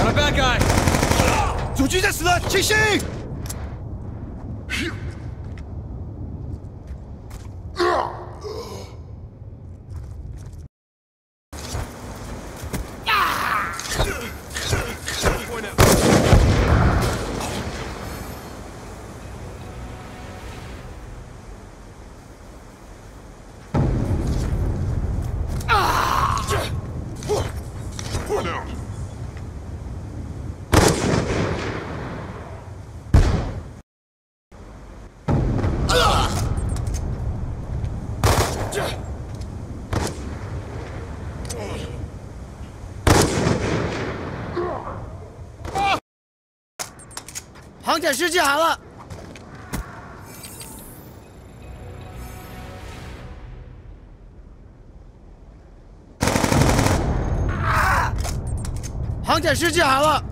Got a bad guy. 主狙在死了，清醒！航检师记好了，航检师记好了。